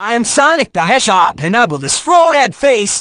I am Sonic the Hedgehog, and I will destroy that face.